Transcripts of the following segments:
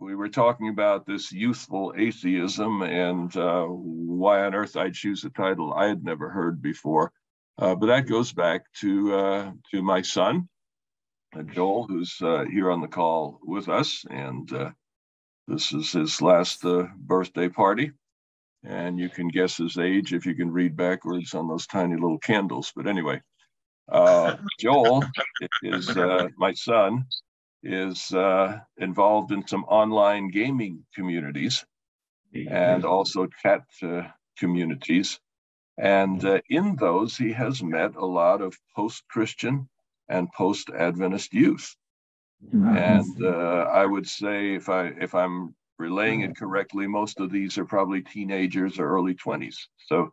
we were talking about this youthful atheism and uh, why on earth I'd choose a title I had never heard before. Uh, but that goes back to uh, to my son, uh, Joel, who's uh, here on the call with us, and uh, this is his last birthday party. And you can guess his age if you can read backwards on those tiny little candles. But anyway, Joel is my son, is uh, involved in some online gaming communities and also chat uh, communities. And uh, in those, he has met a lot of post Christian and post Adventist youth. And uh, I would say, if I if I'm relaying it correctly, most of these are probably teenagers or early 20s. So,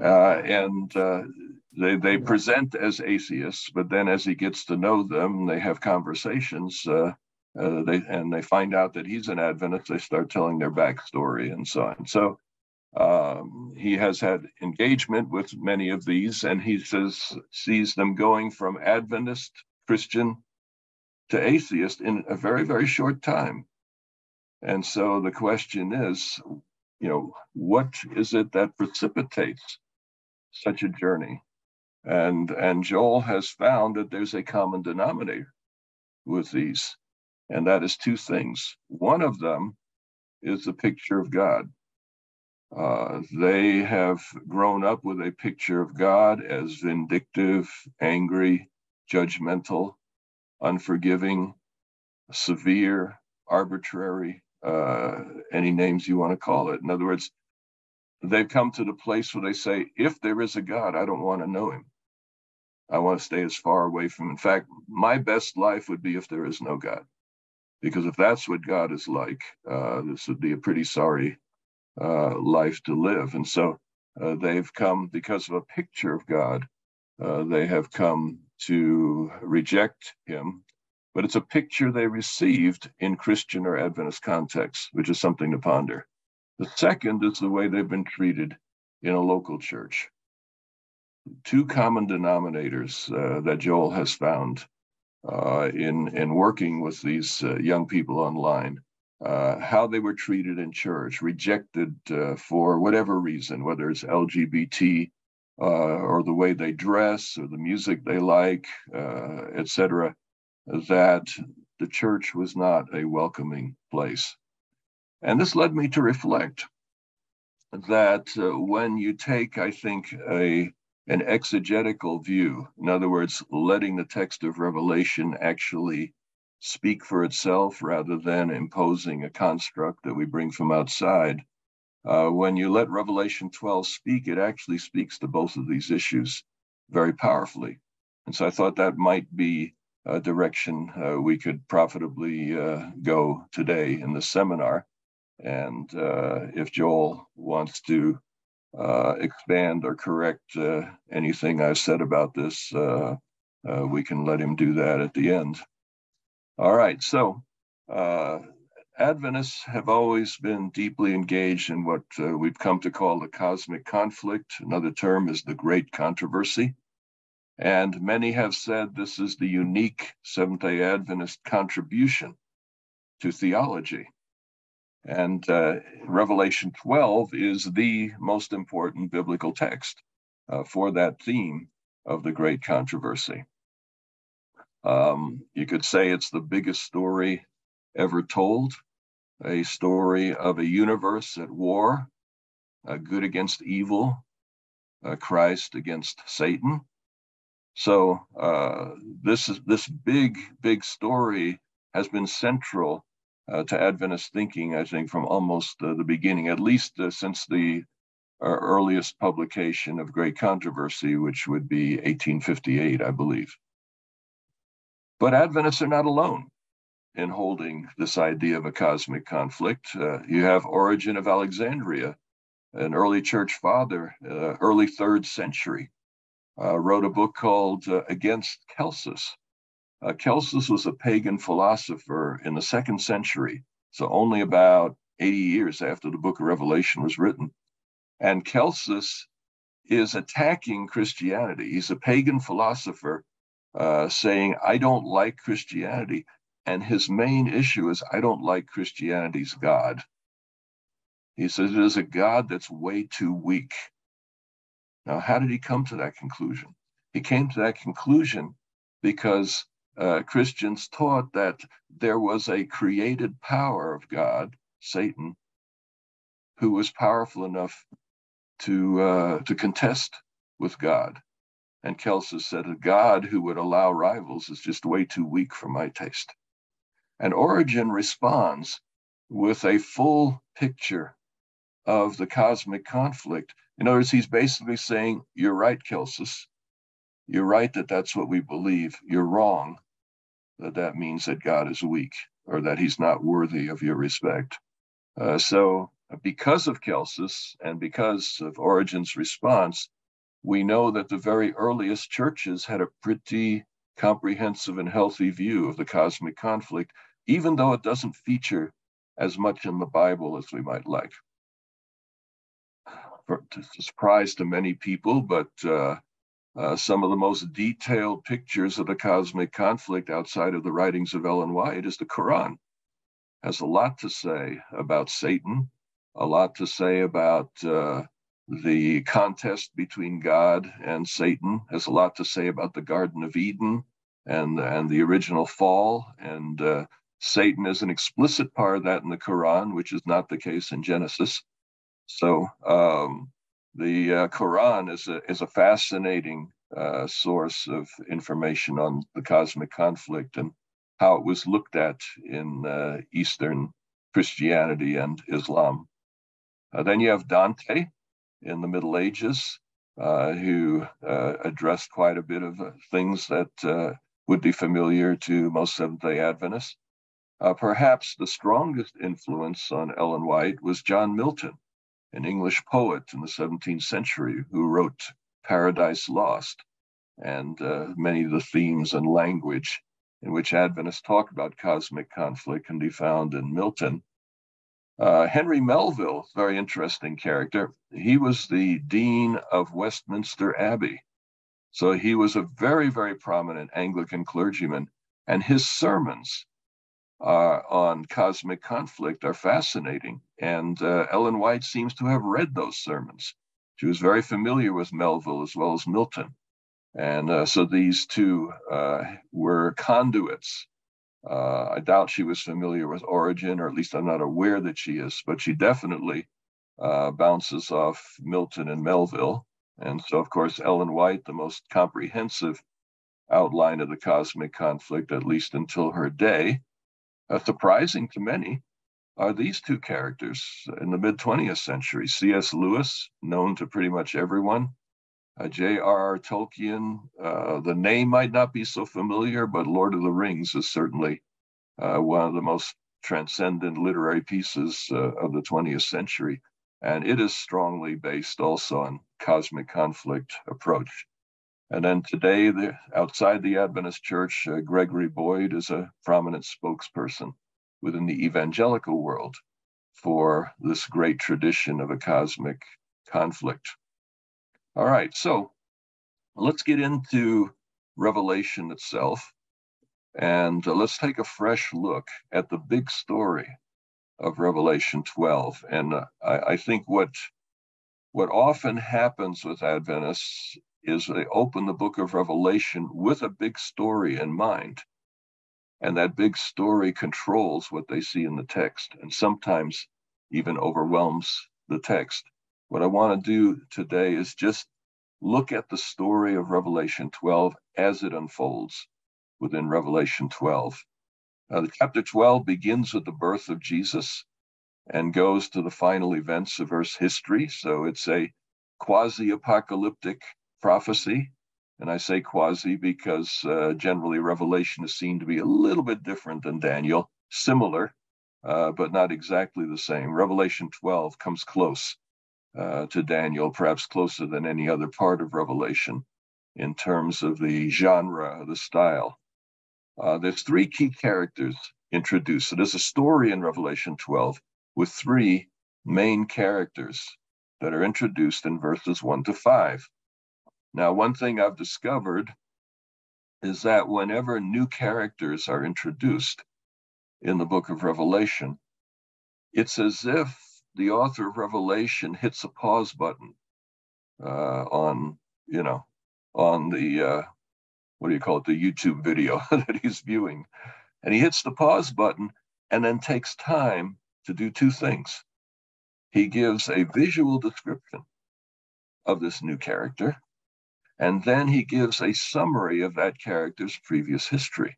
uh, and uh, they they present as atheists, but then as he gets to know them, they have conversations. Uh, uh, they and they find out that he's an Adventist. They start telling their backstory and so on. So um, he has had engagement with many of these, and he says sees them going from Adventist Christian to atheist in a very very short time. And so the question is, you know, what is it that precipitates such a journey? And, and Joel has found that there's a common denominator with these, and that is two things. One of them is the picture of God. Uh, they have grown up with a picture of God as vindictive, angry, judgmental, unforgiving, severe, arbitrary, uh, any names you want to call it. In other words, they've come to the place where they say, if there is a God, I don't want to know him. I want to stay as far away from. In fact, my best life would be if there is no God, because if that's what God is like, uh, this would be a pretty sorry uh, life to live. And so uh, they've come because of a picture of God. Uh, they have come to reject Him, but it's a picture they received in Christian or Adventist context, which is something to ponder. The second is the way they've been treated in a local church two common denominators uh, that Joel has found uh, in in working with these uh, young people online. Uh, how they were treated in church, rejected uh, for whatever reason, whether it's LGBT uh, or the way they dress or the music they like, etc., that the church was not a welcoming place. And this led me to reflect that when you take, I think, a an exegetical view. In other words, letting the text of Revelation actually speak for itself rather than imposing a construct that we bring from outside. Uh, when you let Revelation 12 speak, it actually speaks to both of these issues very powerfully. And so I thought that might be a direction uh, we could profitably uh, go today in the seminar. And uh, if Joel wants to uh, expand or correct uh, anything I've said about this, uh, uh, we can let him do that at the end. All right, so uh, Adventists have always been deeply engaged in what we've come to call the cosmic conflict. Another term is the Great Controversy. And many have said this is the unique Seventh day Adventist contribution to theology. And uh, Revelation 12 is the most important biblical text uh, for that theme of the great controversy. Um, you could say it's the biggest story ever told, a story of a universe at war, good against evil, Christ against Satan. So uh, this is this big, big story has been central uh, to Adventist thinking, I think, from almost uh, the beginning, at least uh, since the uh, earliest publication of Great Controversy, which would be 1858, I believe. But Adventists are not alone in holding this idea of a cosmic conflict. Uh, you have Origen of Alexandria, an early church father, uh, early third century, wrote a book called Against Celsus uh, Celsus was a pagan philosopher in the second century, so only about 80 years after the book of Revelation was written. And Celsus is attacking Christianity. He's a pagan philosopher uh, saying, I don't like Christianity. And his main issue is I don't like Christianity's God. He says it is a God that's way too weak. Now, how did he come to that conclusion? He came to that conclusion because uh, Christians taught that there was a created power of God, Satan, who was powerful enough to uh, to contest with God. And Celsus said, a God who would allow rivals is just way too weak for my taste. And Origen responds with a full picture of the cosmic conflict. In other words, he's basically saying, You're right, Celsus. You're right that that's what we believe. You're wrong that that means that God is weak or that he's not worthy of your respect. Uh, so, because of Celsus and because of Origen's response, we know that the very earliest churches had a pretty comprehensive and healthy view of the cosmic conflict, even though it doesn't feature as much in the Bible as we might like. For, surprise to many people, but uh, uh, some of the most detailed pictures of the cosmic conflict outside of the writings of Ellen White is the Quran. Has a lot to say about Satan, a lot to say about uh, the contest between God and Satan, has a lot to say about the Garden of Eden and, and the original fall. And uh, Satan is an explicit part of that in the Quran, which is not the case in Genesis. So um, the uh, Quran is a, is a fascinating uh, source of information on the cosmic conflict and how it was looked at in uh, Eastern Christianity and Islam. Uh, then you have Dante in the Middle Ages, uh, who uh, addressed quite a bit of things that would be familiar to most Seventh day Adventists. perhaps the strongest influence on Ellen White was John Milton an English poet in the 17th century who wrote Paradise Lost and uh, many of the themes and language in which Adventists talk about cosmic conflict can be found in Milton. Uh, Henry Melvill, very interesting character. He was the dean of Westminster Abbey. So he was a very, very prominent Anglican clergyman, and his sermons uh, on cosmic conflict are fascinating. And uh, Ellen White seems to have read those sermons. She was very familiar with Melvill as well as Milton. And uh, so these two uh, were conduits. Uh, I doubt she was familiar with Origen, or at least I'm not aware that she is, but she definitely uh, bounces off Milton and Melvill. And so, of course, Ellen White, the most comprehensive outline of the cosmic conflict, at least until her day, uh, surprising to many are these two characters in the mid 20th century C.S. Lewis, known to pretty much everyone, uh, J.R.R. Tolkien. Uh, the name might not be so familiar, but Lord of the Rings is certainly uh, one of the most transcendent literary pieces uh, of the 20th century. And it is strongly based also on cosmic conflict approach. And then today, the, outside the Adventist Church, uh, Gregory Boyd is a prominent spokesperson within the evangelical world for this great tradition of a cosmic conflict. All right, so let's get into Revelation itself. And uh, let's take a fresh look at the big story of Revelation 12. And uh, I, I think what what often happens with Adventists is they open the book of Revelation with a big story in mind. And that big story controls what they see in the text and sometimes even overwhelms the text. What I want to do today is just look at the story of Revelation 12 as it unfolds within Revelation 12. Uh, chapter 12 begins with the birth of Jesus and goes to the final events of Earth's history. So it's a quasi apocalyptic prophecy. And I say quasi because uh, generally Revelation is seen to be a little bit different than Daniel, similar, uh, but not exactly the same. Revelation 12 comes close uh, to Daniel, perhaps closer than any other part of Revelation in terms of the genre, the style. Uh, there's three key characters introduced. So there's a story in Revelation 12 with three main characters that are introduced in verses 1 to 5. Now, one thing I've discovered is that whenever new characters are introduced, in the book of Revelation, it's as if the author of Revelation hits a pause button uh, on, you know, on the, uh, what do you call it, the YouTube video that he's viewing. And he hits the pause button and then takes time to do two things. He gives a visual description of this new character, and then he gives a summary of that character's previous history.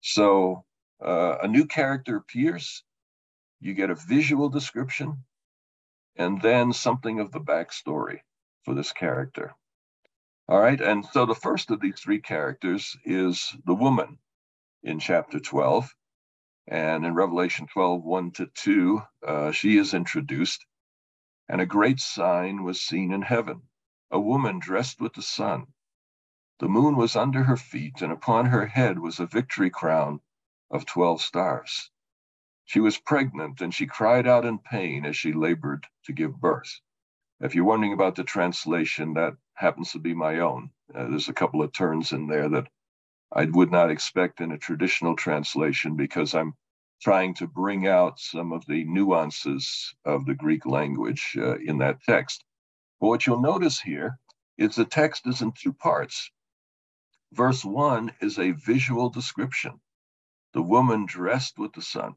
So uh, a new character appears, you get a visual description, and then something of the backstory for this character. All right, and so the first of these three characters is the woman in chapter 12. And in Revelation 12, 1 to 2, uh, she is introduced. And a great sign was seen in heaven a woman dressed with the sun. The moon was under her feet, and upon her head was a victory crown of 12 stars. She was pregnant, and she cried out in pain as she labored to give birth. If you're wondering about the translation, that happens to be my own. Uh, there's a couple of turns in there that I would not expect in a traditional translation because I'm trying to bring out some of the nuances of the Greek language uh, in that text. But what you'll notice here is the text is in two parts. Verse one is a visual description. The woman dressed with the sun,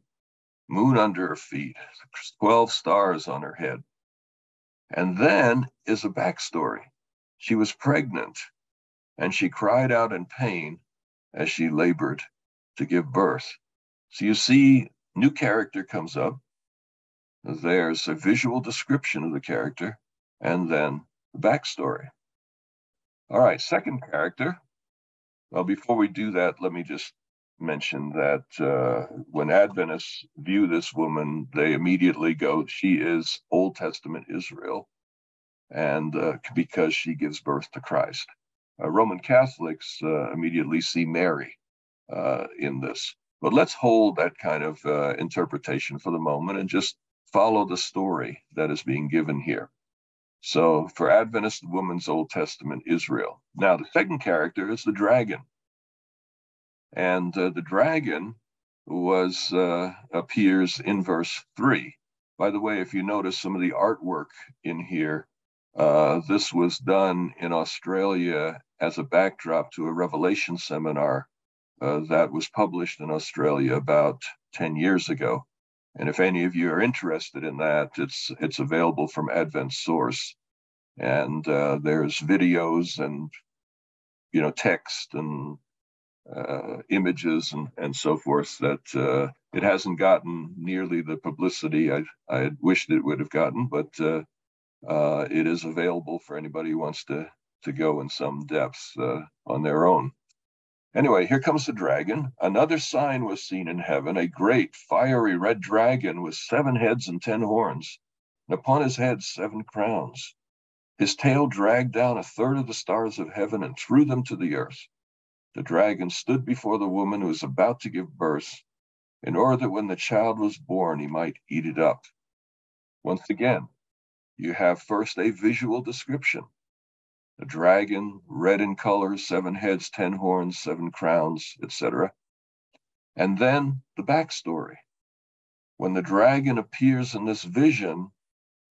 moon under her feet, 12 stars on her head. And then is a backstory. She was pregnant and she cried out in pain as she labored to give birth. So you see, new character comes up. There's a visual description of the character and then the backstory. All right, second character. Well, before we do that, let me just mention that uh, when Adventists view this woman, they immediately go, she is Old Testament Israel, and uh, because she gives birth to Christ. Uh, Roman Catholics uh, immediately see Mary uh, in this. But let's hold that kind of uh, interpretation for the moment and just follow the story that is being given here. So for Adventist woman's Old Testament Israel. Now the second character is the dragon, and uh, the dragon was uh, appears in verse three. By the way, if you notice some of the artwork in here, uh, this was done in Australia as a backdrop to a Revelation seminar uh, that was published in Australia about 10 years ago. And if any of you are interested in that, it's it's available from AdventSource, and uh, there's videos and you know text and uh, images and and so forth that uh, it hasn't gotten nearly the publicity I I had wished it would have gotten, but uh, uh, it is available for anybody who wants to to go in some depths uh, on their own. Anyway, here comes the dragon. Another sign was seen in heaven a great fiery red dragon with seven heads and ten horns, and upon his head seven crowns. His tail dragged down a third of the stars of heaven and threw them to the earth. The dragon stood before the woman who was about to give birth, in order that when the child was born, he might eat it up. Once again, you have first a visual description a dragon, red in color, seven heads, ten horns, seven crowns, etc. And then the backstory. When the dragon appears in this vision,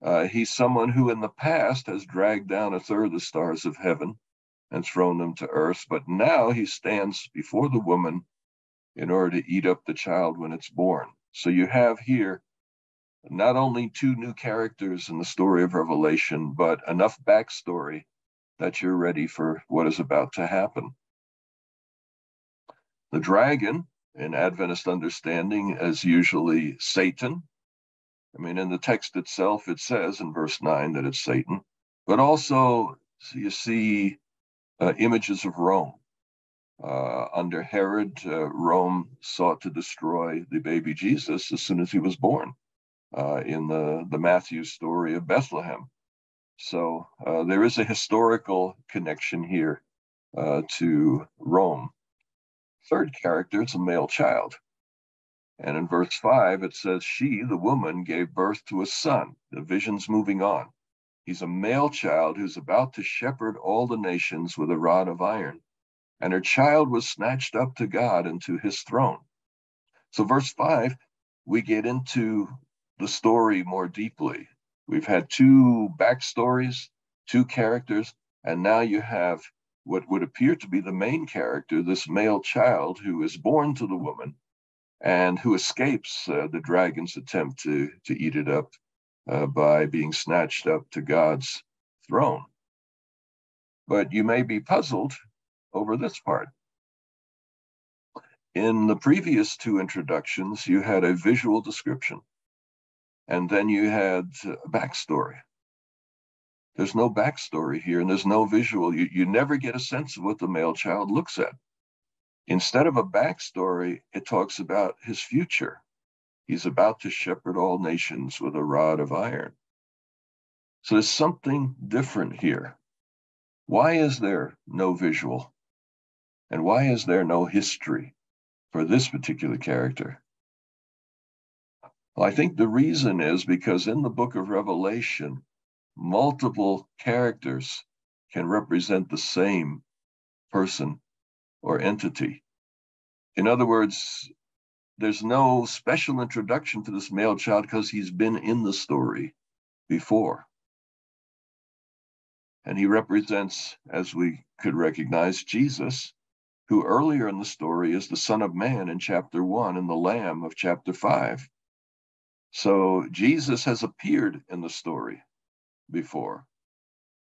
uh, he's someone who in the past has dragged down a third of the stars of heaven and thrown them to earth, but now he stands before the woman in order to eat up the child when it's born. So you have here not only two new characters in the story of Revelation, but enough backstory that you're ready for what is about to happen. The dragon, in Adventist understanding, is usually Satan. I mean, in the text itself, it says in verse 9 that it's Satan, but also you see uh, images of Rome. Uh, under Herod, uh, Rome sought to destroy the baby Jesus as soon as he was born uh, in the, the Matthew story of Bethlehem. So uh, there is a historical connection here uh, to Rome. Third character is a male child. And in verse 5, it says, She, the woman, gave birth to a son. The vision's moving on. He's a male child who's about to shepherd all the nations with a rod of iron. And her child was snatched up to God and to his throne. So, verse 5, we get into the story more deeply. We've had two backstories, two characters, and now you have what would appear to be the main character, this male child who is born to the woman and who escapes uh, the dragon's attempt to, to eat it up uh, by being snatched up to God's throne. But you may be puzzled over this part. In the previous two introductions, you had a visual description, and then you had a backstory. There's no backstory here, and there's no visual. You, you never get a sense of what the male child looks at. Instead of a backstory, it talks about his future. He's about to shepherd all nations with a rod of iron. So there's something different here. Why is there no visual? And why is there no history for this particular character? Well, I think the reason is because in the book of Revelation, multiple characters can represent the same person or entity. In other words, there's no special introduction to this male child because he's been in the story before. And he represents, as we could recognize, Jesus, who earlier in the story is the Son of Man in chapter one and the Lamb of chapter five. So Jesus has appeared in the story before,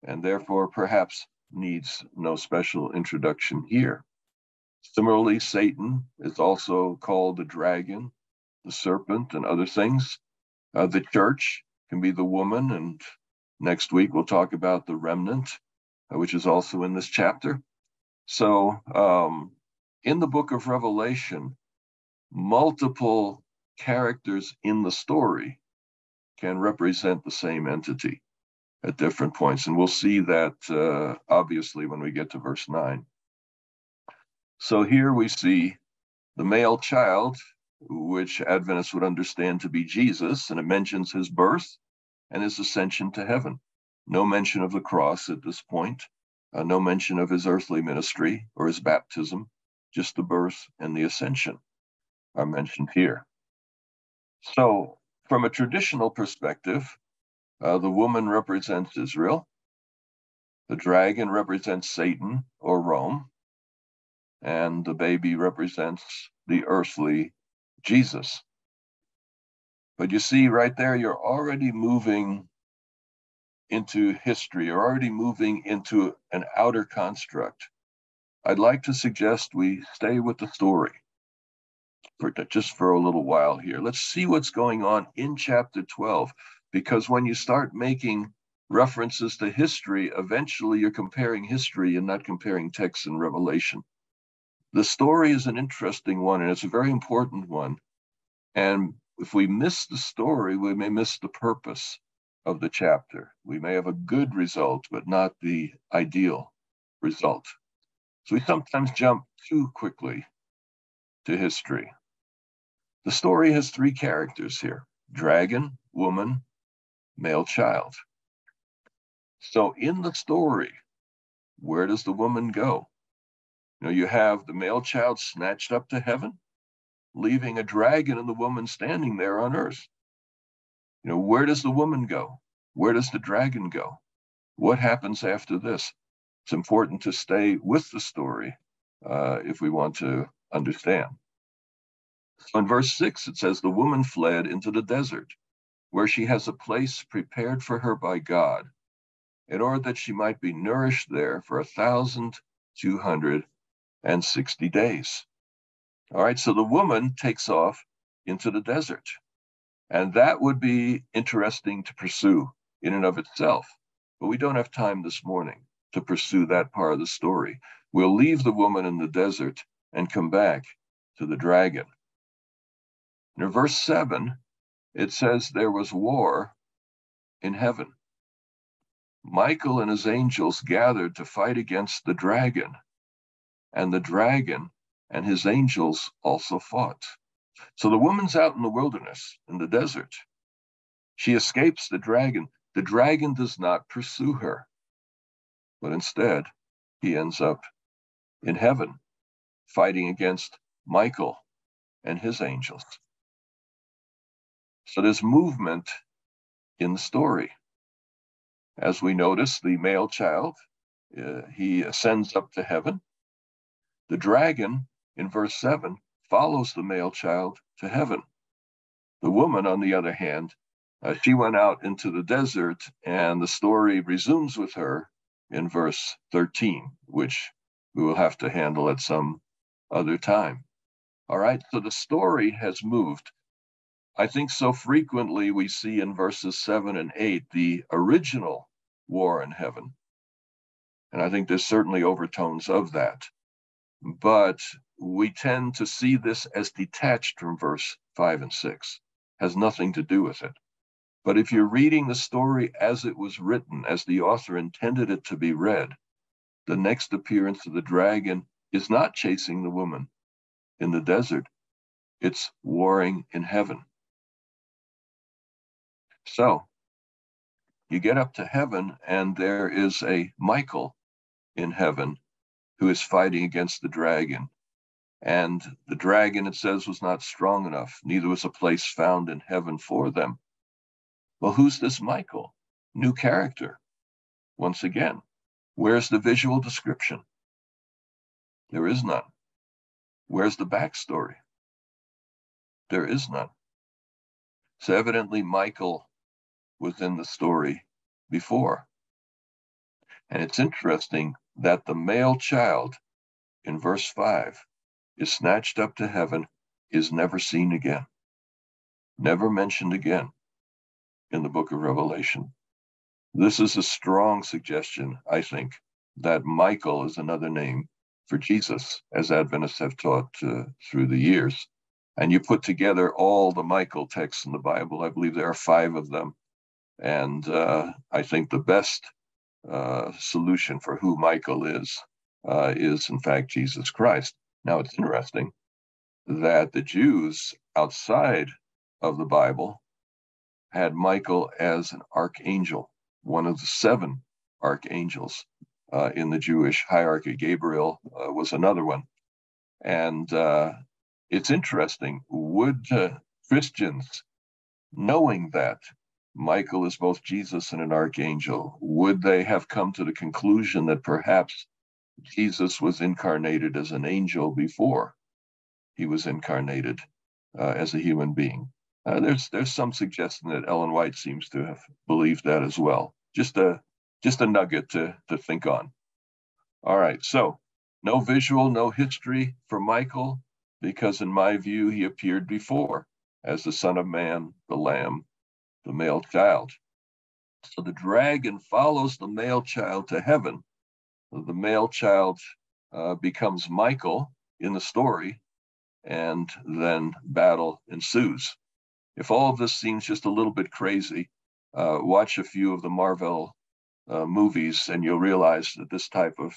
and therefore perhaps needs no special introduction here. Similarly, Satan is also called the dragon, the serpent, and other things. Uh, the church can be the woman, and next week we'll talk about the remnant, uh, which is also in this chapter. So, um, in the book of Revelation, multiple characters in the story can represent the same entity at different points. And we'll see that uh, obviously when we get to verse 9. So here we see the male child, which Adventists would understand to be Jesus, and it mentions his birth and his ascension to heaven. No mention of the cross at this point, uh, no mention of his earthly ministry or his baptism, just the birth and the ascension are mentioned here. So, from a traditional perspective, uh, the woman represents Israel. The dragon represents Satan or Rome. And the baby represents the earthly Jesus. But you see, right there, you're already moving into history, you're already moving into an outer construct. I'd like to suggest we stay with the story just for a little while here. Let's see what's going on in chapter 12 because when you start making references to history, eventually you're comparing history and not comparing text and revelation. The story is an interesting one and it's a very important one. And if we miss the story, we may miss the purpose of the chapter. We may have a good result, but not the ideal result. So we sometimes jump too quickly to history. The story has three characters here dragon, woman, male child. So in the story, where does the woman go? You know, you have the male child snatched up to heaven, leaving a dragon and the woman standing there on earth. You know, where does the woman go? Where does the dragon go? What happens after this? It's important to stay with the story uh, if we want to understand. So in verse 6, it says, The woman fled into the desert where she has a place prepared for her by God, in order that she might be nourished there for a thousand two hundred and sixty days. All right, so the woman takes off into the desert. And that would be interesting to pursue in and of itself. But we don't have time this morning to pursue that part of the story. We'll leave the woman in the desert and come back to the dragon. Now, verse 7 it says there was war in heaven. Michael and his angels gathered to fight against the dragon, and the dragon and his angels also fought. So the woman's out in the wilderness, in the desert. She escapes the dragon. The dragon does not pursue her, but instead, he ends up in heaven fighting against Michael and his angels. So there's movement in the story. As we notice, the male child, uh, he ascends up to heaven. The dragon in verse 7 follows the male child to heaven. The woman, on the other hand, uh, she went out into the desert, and the story resumes with her in verse 13, which we will have to handle at some other time. All right, so the story has moved. I think so frequently we see in verses 7 and 8 the original war in heaven. And I think there's certainly overtones of that. But we tend to see this as detached from verse 5 and 6, has nothing to do with it. But if you're reading the story as it was written, as the author intended it to be read, the next appearance of the dragon is not chasing the woman in the desert, it's warring in heaven. So you get up to heaven, and there is a Michael in heaven who is fighting against the dragon. And the dragon, it says, was not strong enough, neither was a place found in heaven for them. Well, who's this Michael? New character. Once again, where's the visual description? There is none. Where's the backstory? There is none. So evidently, Michael was in the story before. And it's interesting that the male child in verse 5 is snatched up to heaven, is never seen again, never mentioned again in the book of Revelation. This is a strong suggestion, I think, that Michael is another name for Jesus, as Adventists have taught uh, through the years. And you put together all the Michael texts in the Bible, I believe there are five of them. And uh, I think the best uh, solution for who Michael is uh, is, in fact, Jesus Christ. Now, it's interesting that the Jews outside of the Bible had Michael as an archangel, one of the seven archangels uh, in the Jewish hierarchy. Gabriel uh, was another one. And uh, it's interesting. Would Christians, knowing that Michael is both Jesus and an archangel, would they have come to the conclusion that perhaps Jesus was incarnated as an angel before he was incarnated uh, as a human being? Uh, there's there's some suggestion that Ellen White seems to have believed that as well. Just a just a nugget to to think on. All right, so no visual, no history for Michael, because in my view he appeared before as the Son of Man, the Lamb, the male child. So the dragon follows the male child to heaven. The male child uh, becomes Michael in the story, and then battle ensues. If all of this seems just a little bit crazy, uh, watch a few of the Marvel uh, movies, and you'll realize that this type of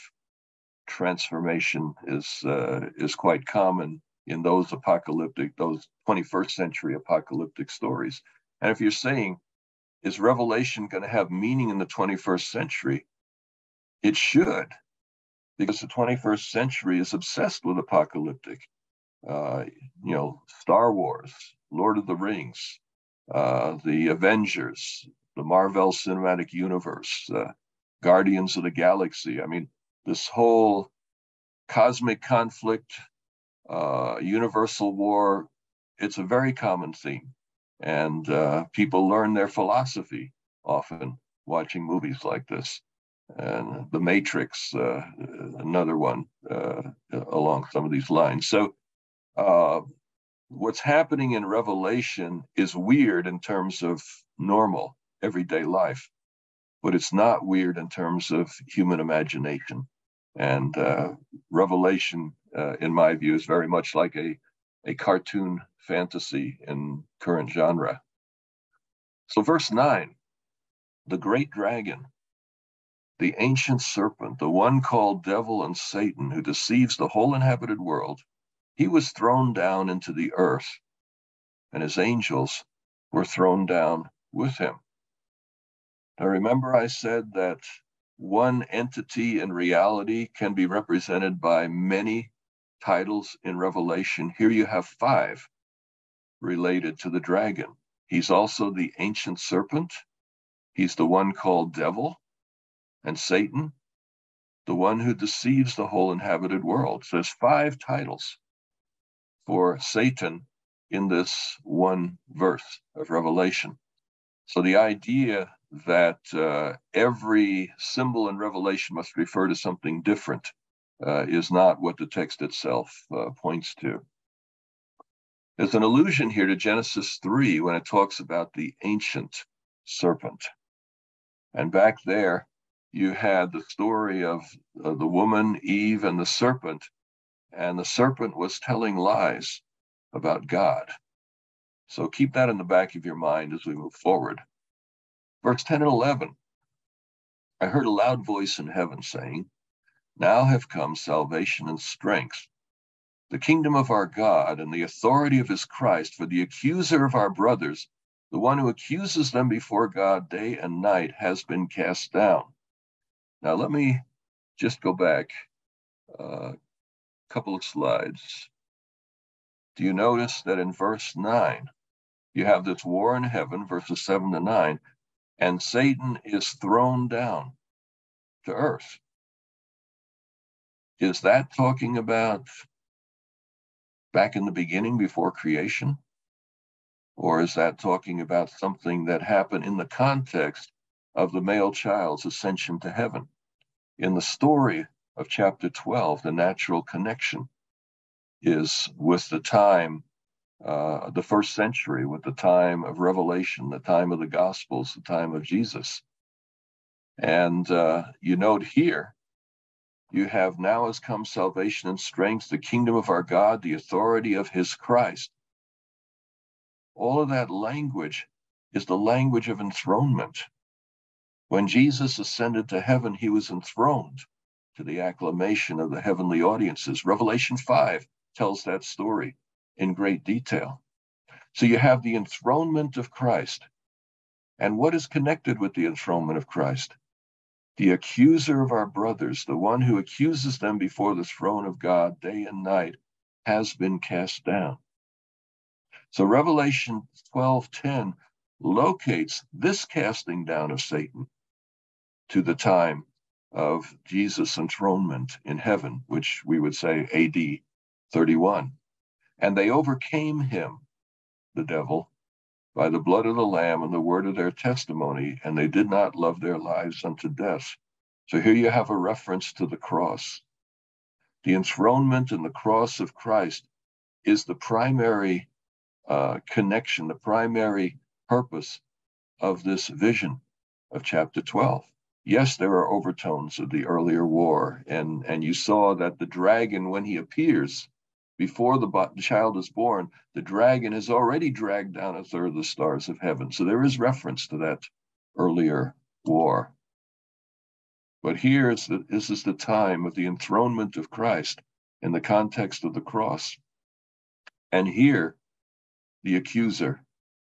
transformation is uh, is quite common in those apocalyptic, those 21st century apocalyptic stories. And if you're saying, is Revelation going to have meaning in the 21st century? It should, because the 21st century is obsessed with apocalyptic. Uh, you know, Star Wars, Lord of the Rings, uh, the Avengers, the Marvel Cinematic Universe, uh, Guardians of the Galaxy. I mean, this whole cosmic conflict, uh, universal war, it's a very common theme. And uh, people learn their philosophy often watching movies like this. And The Matrix, uh, another one uh, along some of these lines. So, uh, what's happening in Revelation is weird in terms of normal everyday life, but it's not weird in terms of human imagination. And uh, Revelation, uh, in my view, is very much like a, a cartoon fantasy in current genre. So, verse 9 the great dragon, the ancient serpent, the one called devil and Satan, who deceives the whole inhabited world, he was thrown down into the earth, and his angels were thrown down with him. Now, remember, I said that one entity in reality can be represented by many titles in Revelation. Here you have five related to the dragon. He's also the ancient serpent. He's the one called devil and Satan, the one who deceives the whole inhabited world. So there's five titles for Satan in this one verse of Revelation. So the idea that uh, every symbol in Revelation must refer to something different uh, is not what the text itself uh, points to. There's an allusion here to Genesis 3 when it talks about the ancient serpent. And back there, you had the story of uh, the woman, Eve, and the serpent. And the serpent was telling lies about God. So keep that in the back of your mind as we move forward. Verse 10 and 11 I heard a loud voice in heaven saying, Now have come salvation and strength, the kingdom of our God, and the authority of his Christ, for the accuser of our brothers, the one who accuses them before God day and night, has been cast down. Now, let me just go back a couple of slides. Do you notice that in verse 9, you have this war in heaven, verses 7 to 9, and Satan is thrown down to earth. Is that talking about back in the beginning before creation? Or is that talking about something that happened in the context of the male child's ascension to heaven? In the story of chapter 12, the natural connection is with the time uh, the first century with the time of Revelation, the time of the Gospels, the time of Jesus. And uh, you note here, you have now has come salvation and strength, the kingdom of our God, the authority of his Christ. All of that language is the language of enthronement. When Jesus ascended to heaven, he was enthroned to the acclamation of the heavenly audiences. Revelation 5 tells that story in great detail. So you have the enthronement of Christ. And what is connected with the enthronement of Christ? The accuser of our brothers, the one who accuses them before the throne of God day and night, has been cast down. So Revelation 12:10 locates this casting down of Satan to the time of Jesus' enthronement in heaven, which we would say AD 31. And they overcame him, the devil, by the blood of the Lamb and the word of their testimony, and they did not love their lives unto death. So here you have a reference to the cross. The enthronement and the cross of Christ is the primary uh, connection, the primary purpose of this vision of chapter 12. Yes, there are overtones of the earlier war, and, and you saw that the dragon, when he appears, before the child is born, the dragon has already dragged down a third of the stars of heaven. So there is reference to that earlier war. But here is the, this is the time of the enthronement of Christ in the context of the cross. And here, the accuser,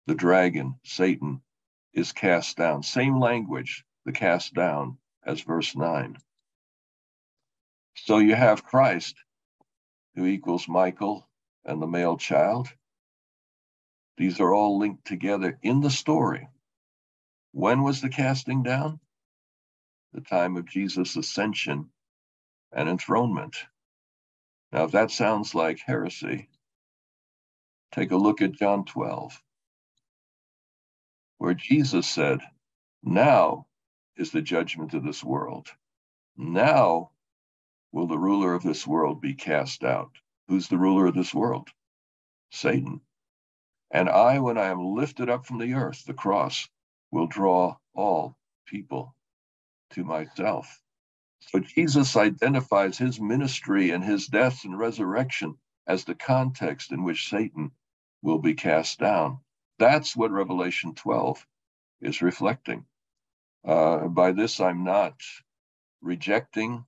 the dragon, Satan, is cast down. Same language, the cast down, as verse 9. So you have Christ who equals Michael and the male child. These are all linked together in the story. When was the casting down? The time of Jesus' ascension and enthronement. Now, if that sounds like heresy, take a look at John 12, where Jesus said, Now is the judgment of this world. Now will the ruler of this world be cast out. Who's the ruler of this world? Satan. And I, when I am lifted up from the earth, the cross, will draw all people to myself. So Jesus identifies his ministry and his death and resurrection as the context in which Satan will be cast down. That's what Revelation 12 is reflecting. Uh, by this, I'm not rejecting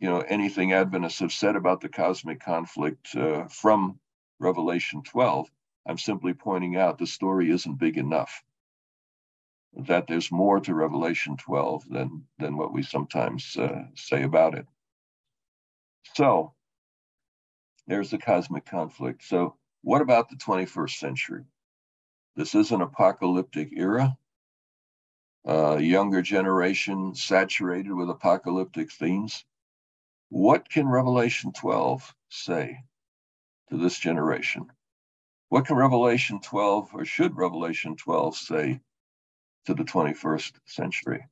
you know anything Adventists have said about the cosmic conflict uh, from Revelation 12. I'm simply pointing out the story isn't big enough. That there's more to Revelation 12 than than what we sometimes uh, say about it. So There's the cosmic conflict. So, what about the 21st century? This is an apocalyptic era. A younger generation saturated with apocalyptic themes. What can Revelation 12 say to this generation? What can Revelation 12 or should Revelation 12 say to the 21st century?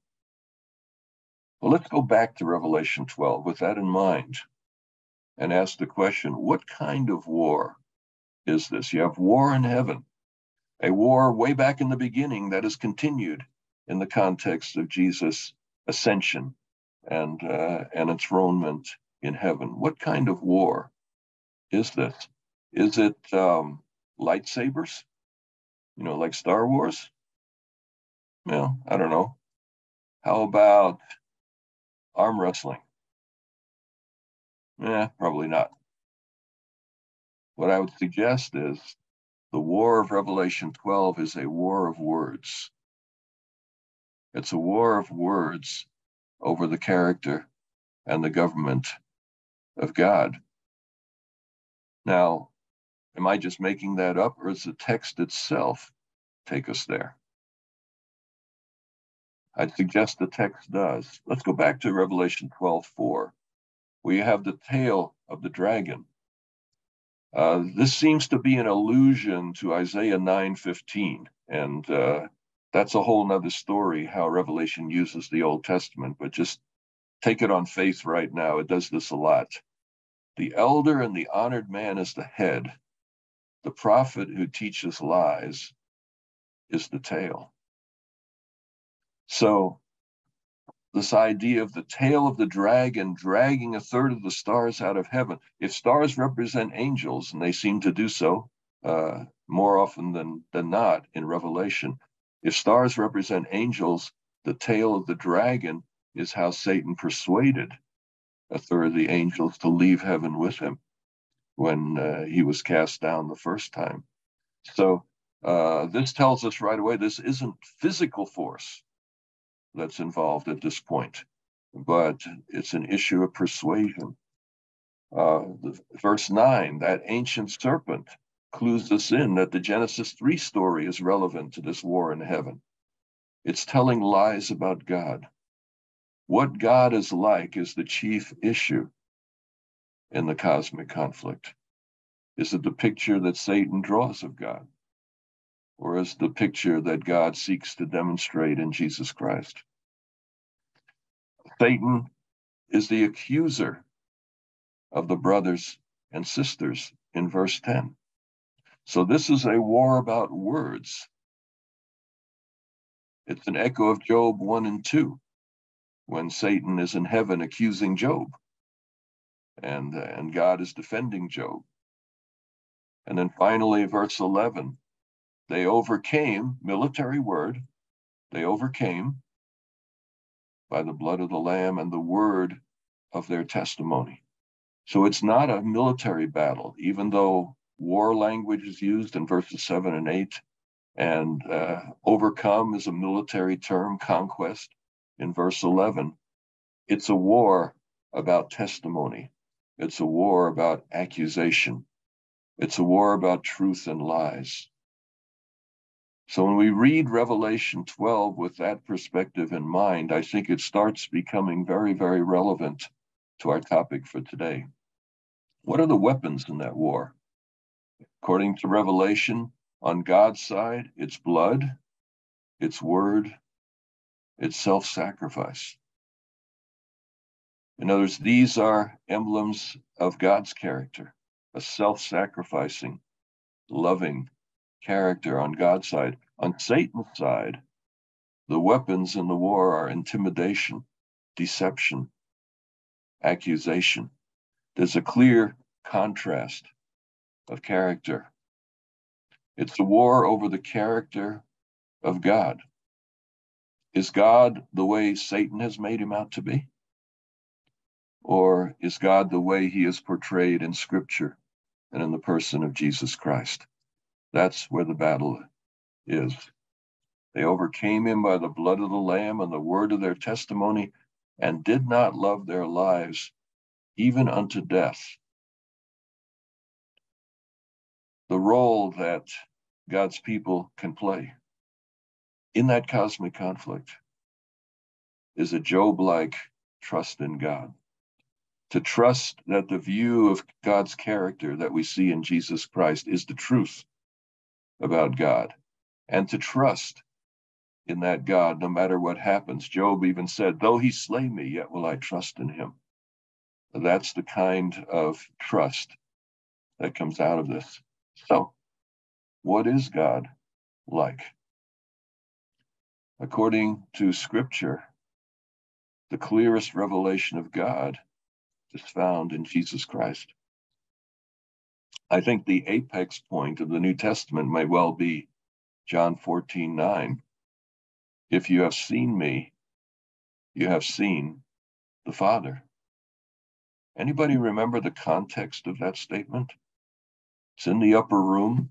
Well, let's go back to Revelation 12 with that in mind and ask the question what kind of war is this? You have war in heaven, a war way back in the beginning that is continued in the context of Jesus' ascension and, uh, and enthronement in heaven. What kind of war is this? Is it um, lightsabers? You know, like Star Wars? Well, I don't know. How about arm wrestling? Yeah, probably not. What I would suggest is the war of Revelation 12 is a war of words. It's a war of words over the character and the government of God. Now, am I just making that up, or does the text itself take us there? I'd suggest the text does. Let's go back to Revelation 12 4, where you have the tail of the dragon. Uh, this seems to be an allusion to Isaiah 9 15, and uh, that's a whole nother story how Revelation uses the Old Testament, but just take it on faith right now. It does this a lot. The elder and the honored man is the head. The prophet who teaches lies is the tail. So, this idea of the tail of the dragon dragging a third of the stars out of heaven. If stars represent angels, and they seem to do so uh, more often than, than not in Revelation, if stars represent angels, the tail of the dragon is how Satan persuaded a third of the angels to leave heaven with him when uh, he was cast down the first time. So uh, this tells us right away this isn't physical force that's involved at this point, but it's an issue of persuasion. Uh, verse 9, that ancient serpent clues us in that the Genesis 3 story is relevant to this war in heaven. It's telling lies about God. What God is like is the chief issue in the cosmic conflict. Is it the picture that Satan draws of God? Or is the picture that God seeks to demonstrate in Jesus Christ? Satan is the accuser of the brothers and sisters in verse 10. So this is a war about words. It's an echo of Job 1 and 2, when Satan is in heaven accusing Job, and, and God is defending Job. And then finally, verse 11, they overcame, military word, they overcame by the blood of the Lamb and the word of their testimony. So it's not a military battle, even though war language is used in verses 7 and 8. And uh, overcome is a military term, conquest, in verse 11. It's a war about testimony, it's a war about accusation, it's a war about truth and lies. So when we read Revelation 12 with that perspective in mind, I think it starts becoming very, very relevant to our topic for today. What are the weapons in that war? According to Revelation, on God's side, it's blood, it's word, it's self sacrifice. In other words, these are emblems of God's character, a self sacrificing, loving character on God's side. On Satan's side, the weapons in the war are intimidation, deception, accusation. There's a clear contrast of character. It's a war over the character of God. Is God the way Satan has made him out to be? Or is God the way he is portrayed in Scripture and in the person of Jesus Christ? That's where the battle is. They overcame him by the blood of the Lamb and the word of their testimony, and did not love their lives even unto death. The role that God's people can play in that cosmic conflict is a Job like trust in God. To trust that the view of God's character that we see in Jesus Christ is the truth about God, and to trust in that God no matter what happens. Job even said, Though he slay me, yet will I trust in him. That's the kind of trust that comes out of this. So, what is God like? According to scripture, the clearest revelation of God is found in Jesus Christ. I think the apex point of the New Testament may well be John 14 9. If you have seen me, you have seen the Father. Anybody remember the context of that statement? It's in the upper room.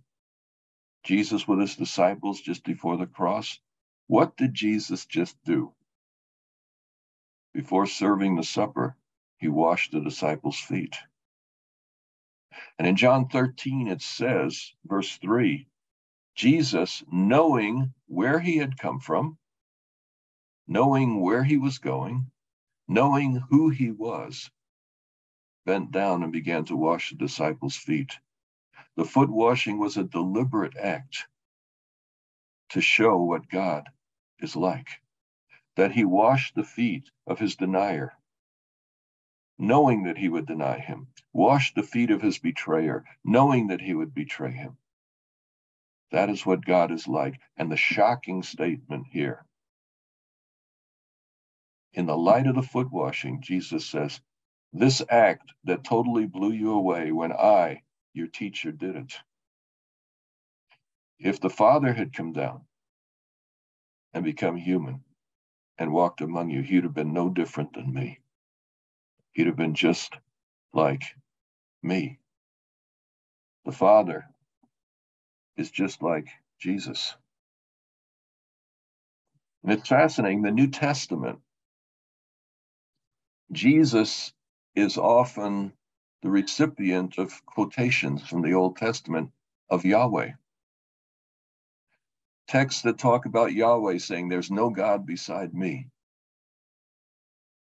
Jesus with his disciples just before the cross. What did Jesus just do? Before serving the supper, he washed the disciples' feet. And in John 13, it says, verse 3 Jesus, knowing where he had come from, knowing where he was going, knowing who he was, bent down and began to wash the disciples' feet. The foot washing was a deliberate act to show what God is like, that he washed the feet of his denier, knowing that he would deny him, washed the feet of his betrayer, knowing that he would betray him. That is what God is like. And the shocking statement here in the light of the foot washing, Jesus says, This act that totally blew you away when I, your teacher, didn't. If the Father had come down and become human and walked among you, he'd have been no different than me. He'd have been just like me. The Father is just like Jesus. And it's fascinating. The New Testament Jesus is often the recipient of quotations from the Old Testament of Yahweh. Texts that talk about Yahweh saying, There's no God beside me,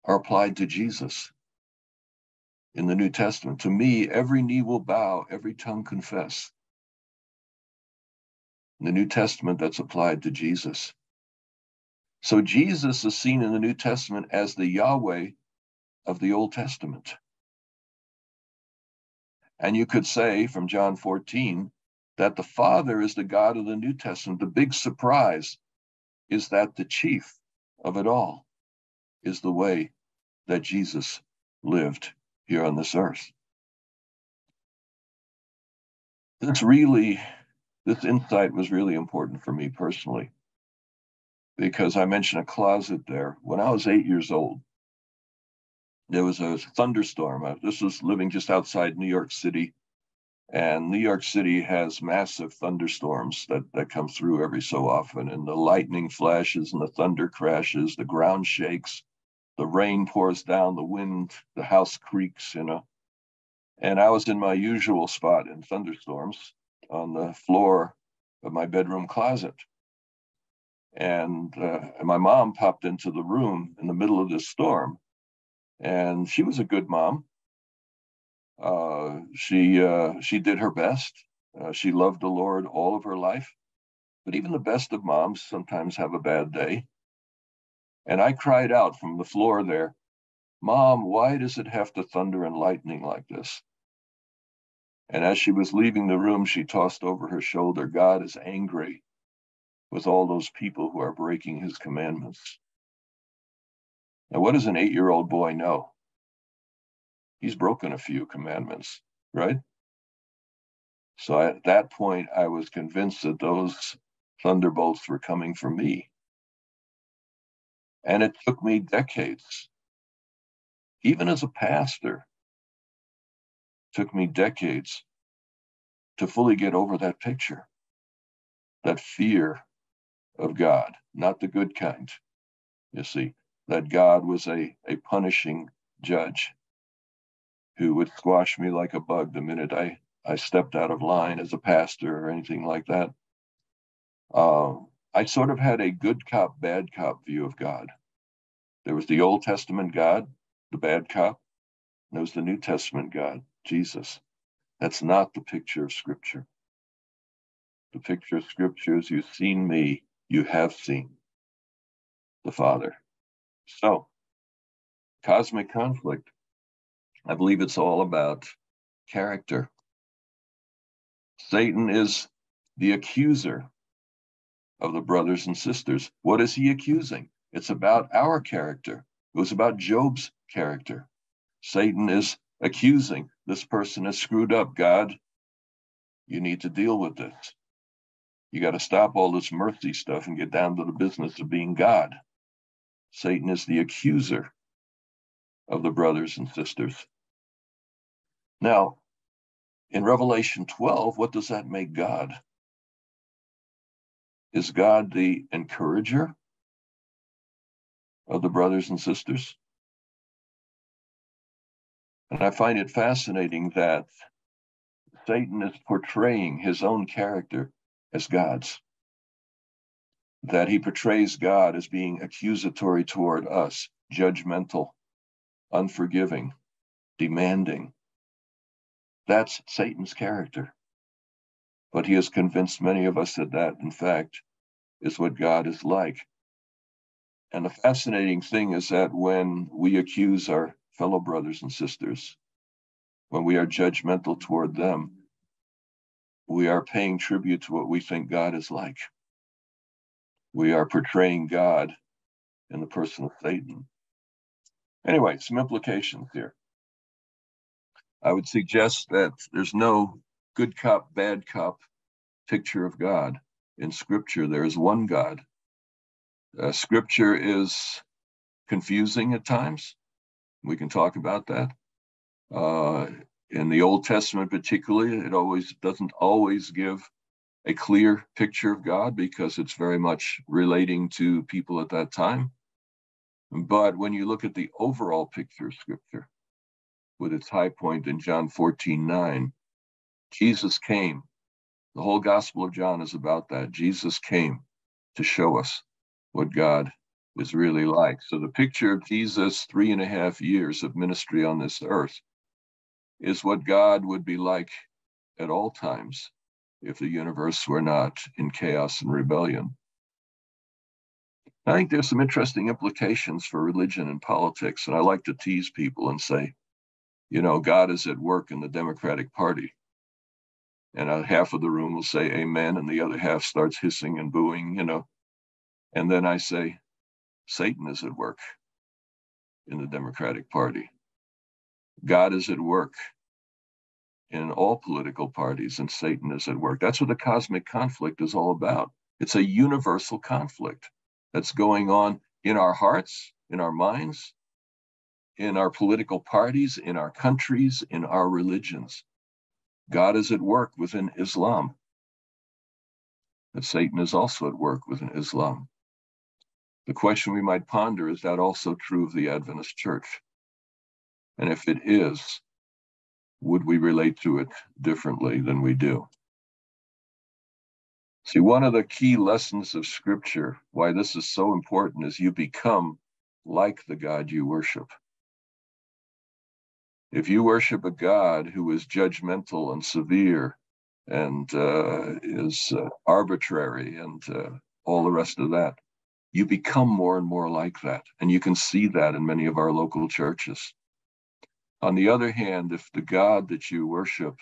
are applied to Jesus in the New Testament. To me, every knee will bow, every tongue confess. In the New Testament, that's applied to Jesus. So Jesus is seen in the New Testament as the Yahweh of the Old Testament. And you could say from John 14 that the Father is the God of the New Testament. The big surprise is that the chief of it all is the way that Jesus lived here on this earth. This really, this insight was really important for me personally because I mentioned a closet there. When I was eight years old, there was a thunderstorm. This was living just outside New York City. And New York City has massive thunderstorms that, that come through every so often. And the lightning flashes and the thunder crashes, the ground shakes, the rain pours down, the wind, the house creaks, you know. And I was in my usual spot in thunderstorms on the floor of my bedroom closet. And, uh, and my mom popped into the room in the middle of this storm and she was a good mom. Uh, she uh, she did her best. Uh, she loved the Lord all of her life, but even the best of moms sometimes have a bad day. And I cried out from the floor there, "Mom, why does it have to thunder and lightning like this?" And as she was leaving the room, she tossed over her shoulder, "God is angry with all those people who are breaking His commandments." Now, what does an eight year old boy know? He's broken a few commandments, right? So at that point, I was convinced that those thunderbolts were coming for me. And it took me decades, even as a pastor, took me decades to fully get over that picture, that fear of God, not the good kind, you see that God was a, a punishing judge who would squash me like a bug the minute I I stepped out of line as a pastor or anything like that. Uh, I sort of had a good cop, bad cop view of God. There was the Old Testament God, the bad cop, and there was the New Testament God, Jesus. That's not the picture of Scripture. The picture of Scripture is you've seen me, you have seen the Father. So, cosmic conflict, I believe it's all about character. Satan is the accuser of the brothers and sisters. What is he accusing? It's about our character. It was about Job's character. Satan is accusing this person is screwed up. God, you need to deal with this. You got to stop all this mercy stuff and get down to the business of being God. Satan is the accuser of the brothers and sisters. Now, in Revelation 12, what does that make God? Is God the encourager of the brothers and sisters? And I find it fascinating that Satan is portraying his own character as God's. That he portrays God as being accusatory toward us, judgmental, unforgiving, demanding. That's Satan's character. But he has convinced many of us that that, in fact, is what God is like. And the fascinating thing is that when we accuse our fellow brothers and sisters, when we are judgmental toward them, we are paying tribute to what we think God is like. We are portraying God in the person of Satan. Anyway, some implications here. I would suggest that there's no good cop, bad cop picture of God. In Scripture, there is one God. Uh, scripture is confusing at times. We can talk about that. Uh, in the Old Testament, particularly, it always doesn't always give a clear picture of God because it's very much relating to people at that time. But when you look at the overall picture of Scripture, with its high point in John 14 9, Jesus came. The whole Gospel of John is about that. Jesus came to show us what God is really like. So the picture of Jesus' three and a half years of ministry on this earth is what God would be like at all times if the universe were not in chaos and rebellion. I think there's some interesting implications for religion and politics, and I like to tease people and say, you know, God is at work in the Democratic Party. And a half of the room will say amen, and the other half starts hissing and booing, you know. And then I say, Satan is at work in the Democratic Party. God is at work in all political parties, and Satan is at work. That's what the cosmic conflict is all about. It's a universal conflict that's going on in our hearts, in our minds, in our political parties, in our countries, in our religions. God is at work within Islam. But Satan is also at work within Islam. The question we might ponder is that also true of the Adventist Church? And if it is, would we relate to it differently than we do? See, one of the key lessons of Scripture, why this is so important, is you become like the God you worship. If you worship a God who is judgmental and severe and uh, is uh, arbitrary and uh, all the rest of that, you become more and more like that. And you can see that in many of our local churches. On the other hand, if the God that you worship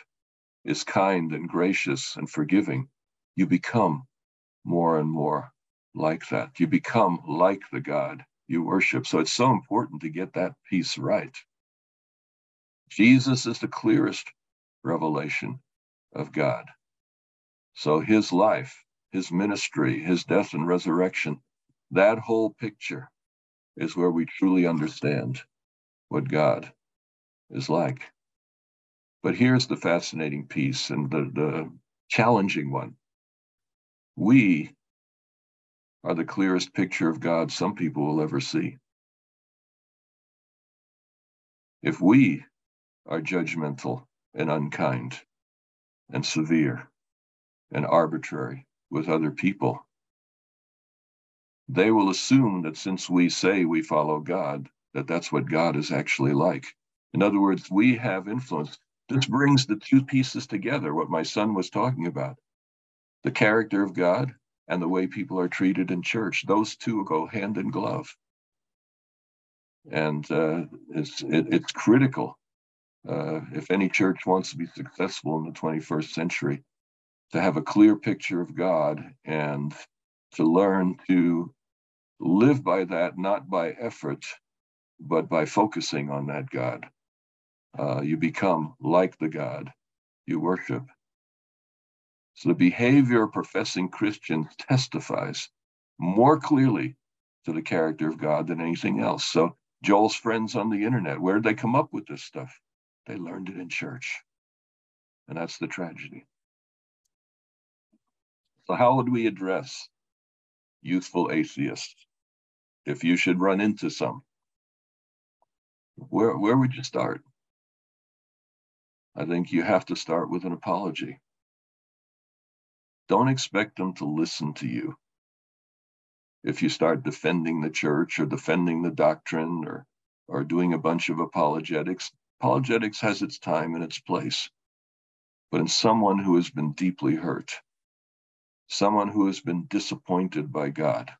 is kind and gracious and forgiving, you become more and more like that. You become like the God you worship. So it's so important to get that piece right. Jesus is the clearest revelation of God. So his life, his ministry, his death and resurrection that whole picture is where we truly understand what God is like. But here's the fascinating piece and the, the challenging one. We are the clearest picture of God some people will ever see. If we are judgmental and unkind, and severe and arbitrary with other people. They will assume that since we say we follow God, that that's what God is actually like. In other words, we have influence. This brings the two pieces together, what my son was talking about the character of God and the way people are treated in church. Those two go hand in glove. And uh, it's, it, it's critical uh, if any church wants to be successful in the 21st century to have a clear picture of God and to learn to live by that, not by effort, but by focusing on that God. Uh, you become like the God you worship. So the behavior of professing Christians testifies more clearly to the character of God than anything else. So Joel's friends on the internet, where did they come up with this stuff? They learned it in church. And that's the tragedy. So, how would we address youthful atheists if you should run into some? Where, where would you start? I think you have to start with an apology. Don't expect them to listen to you. If you start defending the church or defending the doctrine or, or doing a bunch of apologetics, apologetics has its time and its place. But in someone who has been deeply hurt, someone who has been disappointed by God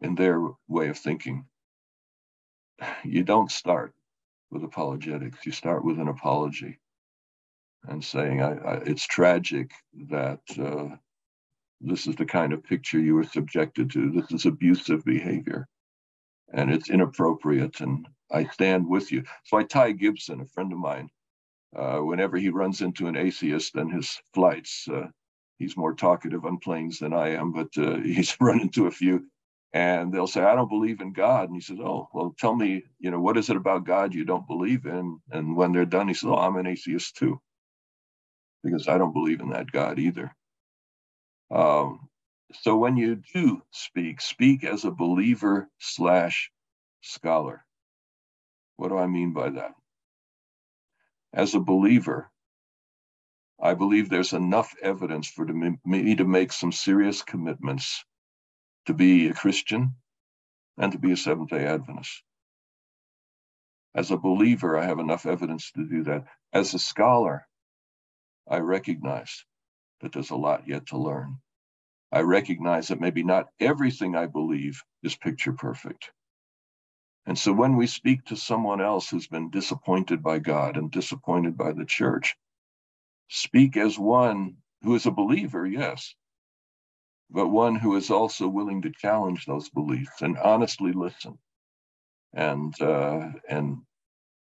in their way of thinking, you don't start with apologetics. You start with an apology and saying, I, I, it's tragic that uh, this is the kind of picture you were subjected to. This is abusive behavior and it's inappropriate. And I stand with you. So I Ty Gibson, a friend of mine, uh, whenever he runs into an atheist and his flights, uh, he's more talkative on planes than I am, but uh, he's run into a few and they'll say, I don't believe in God. And he says, Oh, well, tell me, you know, what is it about God you don't believe in? And when they're done, he says, Oh, I'm an atheist too, because I don't believe in that God either. Um, so when you do speak, speak as a believer slash scholar. What do I mean by that? As a believer, I believe there's enough evidence for me to make some serious commitments to be a Christian and to be a Seventh day Adventist. As a believer, I have enough evidence to do that. As a scholar, I recognize that there's a lot yet to learn. I recognize that maybe not everything I believe is picture perfect. And so when we speak to someone else who's been disappointed by God and disappointed by the church, speak as one who is a believer, yes, but one who is also willing to challenge those beliefs and honestly listen. And uh, and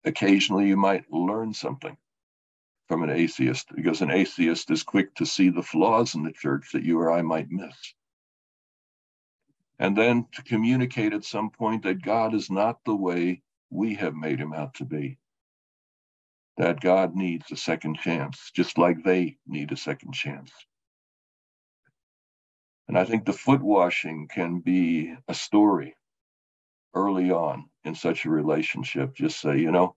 occasionally you might learn something from an atheist because an atheist is quick to see the flaws in the church that you or I might miss. And then to communicate at some point that God is not the way we have made him out to be. That God needs a second chance, just like they need a second chance. And I think the foot washing can be a story early on in such a relationship. Just say, you know,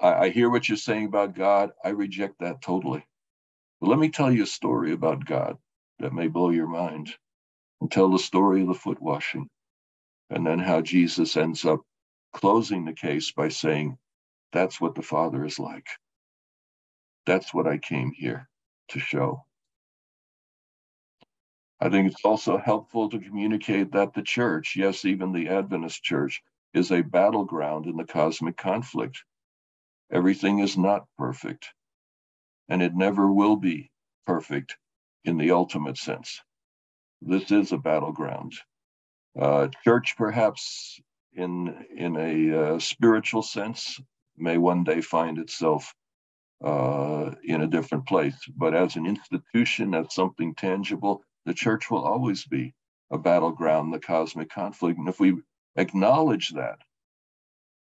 I, I hear what you're saying about God. I reject that totally. But let me tell you a story about God that may blow your mind and tell the story of the foot washing and then how Jesus ends up closing the case by saying, That's what the Father is like. That's what I came here to show. I think it's also helpful to communicate that the church, yes, even the Adventist church, is a battleground in the cosmic conflict. Everything is not perfect, and it never will be perfect in the ultimate sense. This is a battleground. Uh, church, perhaps in in a uh, spiritual sense, may one day find itself uh, in a different place. But as an institution, as something tangible, the church will always be a battleground, the cosmic conflict. And if we acknowledge that,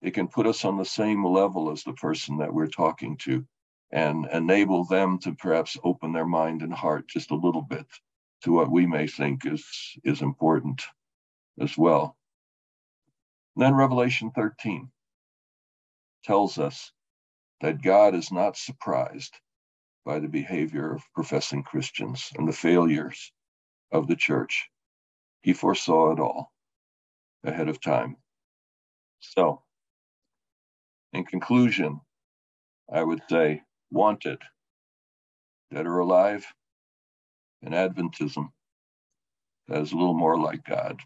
it can put us on the same level as the person that we're talking to and enable them to perhaps open their mind and heart just a little bit to what we may think is, is important as well. And then Revelation 13 tells us that God is not surprised by the behavior of professing Christians and the failures of the church. He foresaw it all ahead of time. So, in conclusion, I would say wanted, dead or alive, and Adventism that is a little more like God.